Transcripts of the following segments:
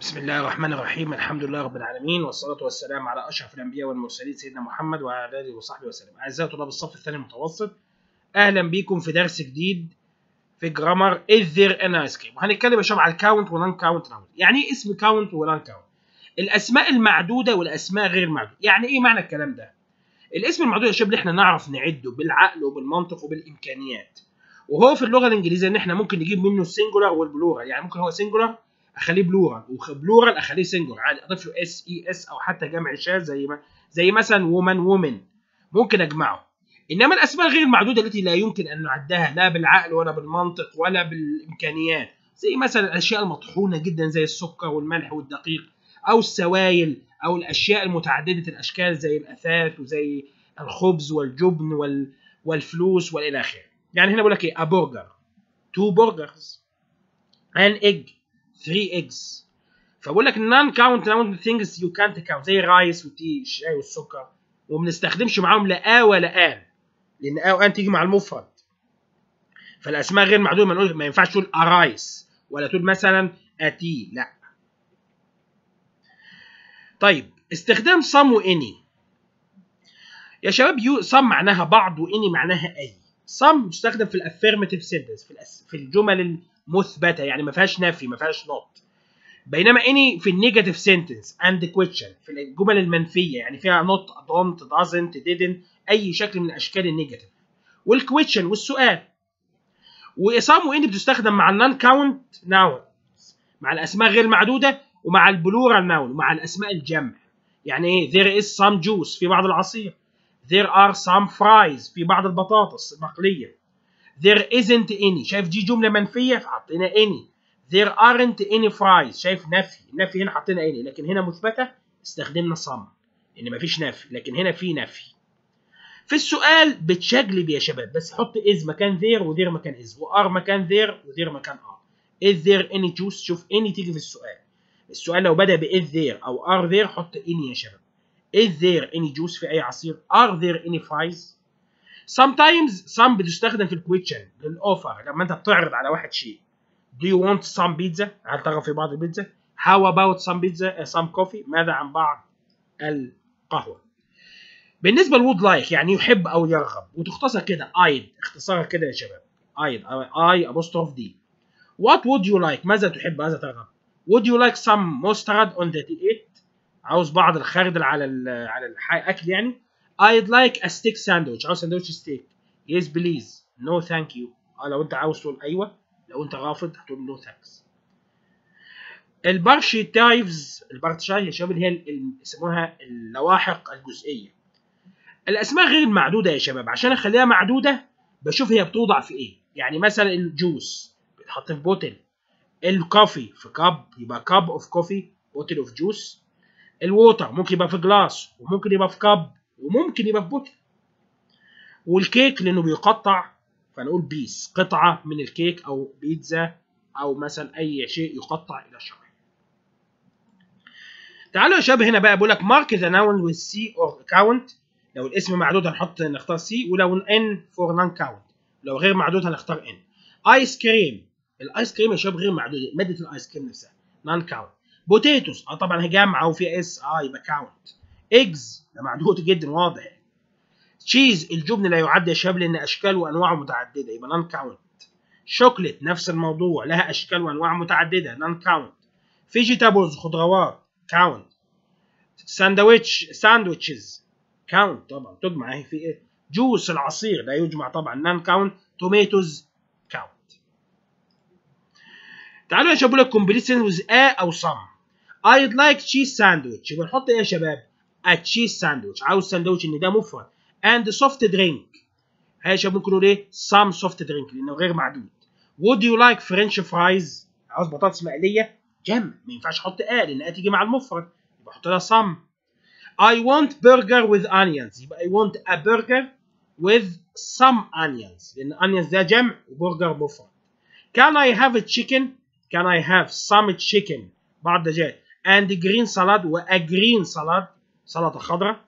بسم الله الرحمن الرحيم. الحمد لله رب العالمين والصلاة والسلام على أشرف الأنبياء والمرسلين سيدنا محمد وعلى آله وصحبه وسلم. أعزائي طلاب الصف الثاني المتوسط أهلا بيكم في درس جديد في grammar is there an ice cream وهنتكلم يا شباب على ال count و non-count noun يعني إيه اسم count و non-count الأسماء المعدودة والأسماء غير المعدودة. يعني إيه معنى الكلام ده؟ الاسم المعدود يا شباب اللي إحنا نعرف نعده بالعقل وبالمنطق وبالإمكانيات. وهو في اللغة الإنجليزية إن إحنا ممكن نجيب منه ال singular وال plural يعني ممكن هو singular أخليه plural و plural أخليه singular عادي أضيف له s es أو حتى جمع شاذ زي ما زي مثلا woman women ممكن أجمعه. إنما الأسماء غير المعدودة التي لا يمكن أن نعدها لا بالعقل ولا بالمنطق ولا بالإمكانيات زي مثلا الأشياء المطحونة جدا زي السكر والملح والدقيق أو السوائل أو الأشياء المتعددة الأشكال زي الأثاث وزي الخبز والجبن وال والفلوس والى آخره. يعني هنا بقول لك إيه؟ A burger. Two burgers. An egg. 3 eggs. فبقول لك non count noun things you can't count. زي الرايس والتي الشاي والسكر. وما بنستخدمش معاهم لا آ ولا آن لأن آ وآن تيجي مع المفرد. فالأسماء غير معدودة ما, ما ينفعش تقول أرايس ولا تقول مثلا أتي لا. طيب استخدام some واني يا شباب يو some معناها بعض واني معناها أي. Some تستخدم في ال affirmative sentence في. في الجمل مثبته يعني ما فيهاش نفي ما فيهاش not بينما any في ال negative sentence and question في الجمل المنفية يعني فيها not don't doesn't didn't أي شكل من اشكال ال negative. وال question والسؤال. و some و any بتستخدم مع ال non-count noun مع الأسماء غير المعدودة ومع ال plural noun ومع الأسماء الجمع. يعني إيه؟ there is some juice في بعض العصير. There are some fries في بعض البطاطس المقلية. There isn't any. شايف دي جملة منفية؟ فحطينا any. There aren't any fries. شايف نفي. النفي هنا حطينا any. لكن هنا مثبتة استخدمنا some. ان مفيش نفي. لكن هنا في نفي. في السؤال بتشجلب يا شباب. بس حط is مكان there و there مكان is. و are مكان there و there مكان are. Is there any juice شوف any تيجي في السؤال. السؤال لو بدأ ب is there أو are there حط any يا شباب. Is there any juice في أي عصير are there any fries sometimes some بتستخدم في الكويتشن للاوفر لما انت بتعرض على واحد شيء do you want some pizza هل ترغب في بعض البيتزا how about some pizza uh, some coffee ماذا عن بعض القهوه بالنسبة لwould like يعني يحب أو يرغب وتختصر كده I'd اختصارها كده يا شباب I'd I apostrophe D what would you like ماذا تحب ماذا ترغب would you like some mustard on it عاوز بعض الخردل على على الاكل يعني. I'd like a steak sandwich. عاوز ساندوتش steak yes please. No thank you. أو لو أنت عاوز تقول أيوه. لو أنت رافض هتقول no thanks. ال partitives ال partitives يا شباب اللي هي يسموها اللواحق الجزئية. الأسماء غير المعدوده يا شباب. عشان أخليها معدودة بشوف هي بتوضع في إيه. يعني مثلا ال juice بيتحط في bottle. ال coffee في cup يبقى cup of coffee bottle of juice ال water ممكن يبقى في glass وممكن يبقى في cup وممكن يبقى في bottle والكيك لأنه بيقطع فنقول piece قطعة من الكيك أو بيتزا أو مثلا أي شيء يقطع إلى شرائح تعالوا يا شباب هنا بقى بقول لك mark the noun with C for count لو الاسم معدود هنحط نختار C ولو N for non-count لو غير معدود هنختار an ice cream الآيس كريم يا شباب غير معدود مادة الآيس كريم نفسها. non-count potatoes آه طبعا هي جمع وفيها s آه يبقى count eggs ده معدود جدا واضح. cheese الجبن لا يعد يا شباب لأن أشكال وأنواع متعددة. يبقى non-count chocolate نفس الموضوع. لها أشكال وأنواع متعددة. non-count vegetables خضروات count sandwich sandwiches count طبعا تجمع اهي في إيه؟ juice العصير. لا يجمع طبعا. non-count tomatoes count تعالوا يا لك كومبليت ويز ا أو سم I'd like cheese sandwich يبقى نحط ايه يا شباب a cheese sandwich عاوز ساندوتش ان ده مفرد and soft drink هي يا شباب ممكن نقول ايه some soft drink لانه غير معدود would you like french fries عاوز بطاطس مقليه جمع ما ينفعش احط ا لان ا تيجي مع المفرد يبقى احط لها some I want burger with onions يبقى I want a burger with some onions لان onions ده جمع وبرجر مفرد can I have a chicken can I have some chicken بعض دجاج and green salad و a green salad سلطة خضراء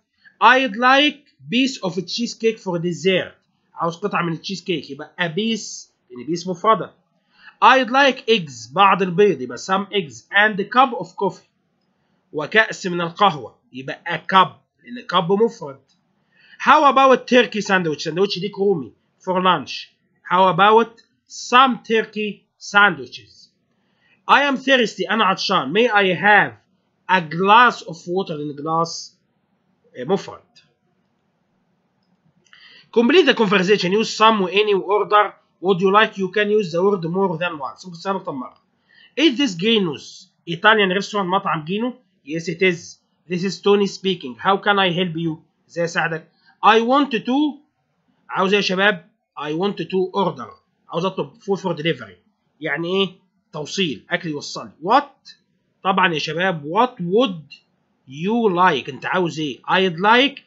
I'd like piece of cheesecake for dessert عاوز قطعة من التشيز كيك يبقى a piece لأن piece مفردة I'd like eggs بعض البيض يبقى some eggs and a cup of coffee وكأس من القهوة يبقى a cup لأن cup مفرد How about turkey sandwich ساندوتش ديك رومي for lunch How about some turkey sandwiches I am thirsty أنا عطشان May I have a glass of water لأن glass مفرد Complete the conversation use some و any order would you like you can use the word more than once ممكن تستخدم أكتر مرة Is this Geno's Italian restaurant مطعم جينو Yes it is This is Tony speaking How can I help you ازاي اساعدك I want to عاوز ايه يا شباب I want to order عاوز اطلب food for delivery يعني ايه توصيل أكل يوصل what طبعا يا شباب what would you like أنت عاوز إيه؟ I'd like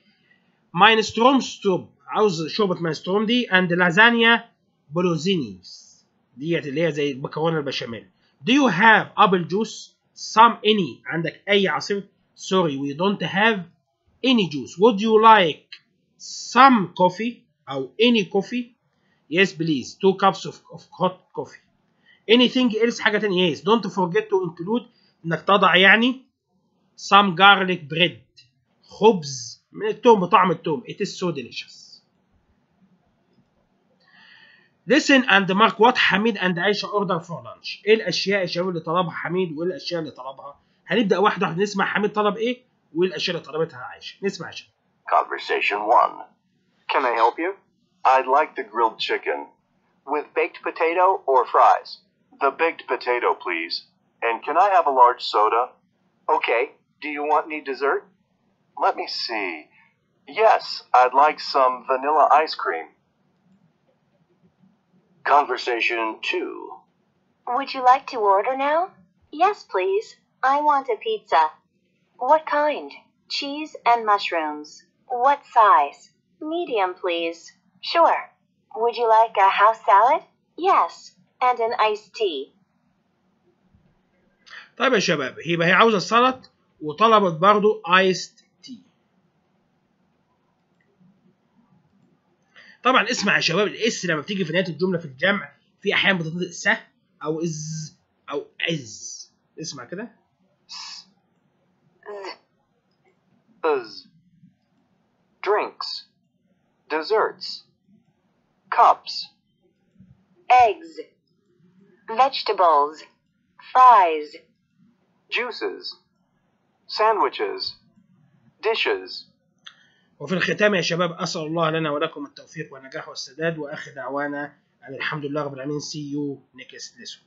minestrone soup عاوز شوربة minestrone دي and lasagna bolognese ديت اللي هي زي المكرونة البشاميل. do you have apple juice some any عندك أي عصير؟ sorry we don't have any juice would you like some coffee أو any coffee yes please two cups of hot coffee anything else حاجة تانية yes don't forget to include إنك تضع يعني some garlic bread خبز من التوم بطعم التوم it is so delicious listen and mark what حميد and عائشة order for lunch إيه الاشياء يا شباب اللي طلبها حميد وايه الاشياء اللي طلبها هنبدا واحدة واحدة نسمع حميد طلب إيه وايه الاشياء اللي طلبتها عائشة نسمع عشان Conversation 1. Can I help you? I'd like the grilled chicken. With baked potato or fries? The baked potato, please. And can I have a large soda? Okay. Do you want any dessert? Let me see. Yes, I'd like some vanilla ice cream. Conversation 2. Would you like to order now? Yes, please. I want a pizza. What kind? Cheese and mushrooms. What size? Medium, please. Sure. Would you like a house salad? Yes. And an iced tea. طيب يا شباب يبقى هي عاوزة السلطة وطلبت برضو iced tea طبعا اسمع يا شباب ال s لما بتيجي في نهاية الجملة في الجمع في أحيانا بتنطق s أو iz أو iz اسمع كده Buzz. Drinks. Desserts. Cups. Eggs. Vegetables. Fries. Juices. Sandwiches. Dishes. وفي الختام يا شباب أسأل الله لنا ولكم التوفيق والنجاح والسداد وآخر دعوانا أن الحمد لله رب العالمين see you next lesson